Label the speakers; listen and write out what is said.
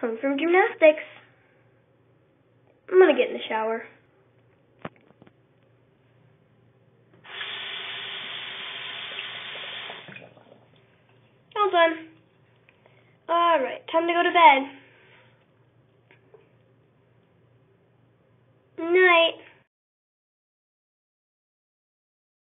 Speaker 1: home from gymnastics. I'm gonna get in the shower. All done. Alright, time to go to bed.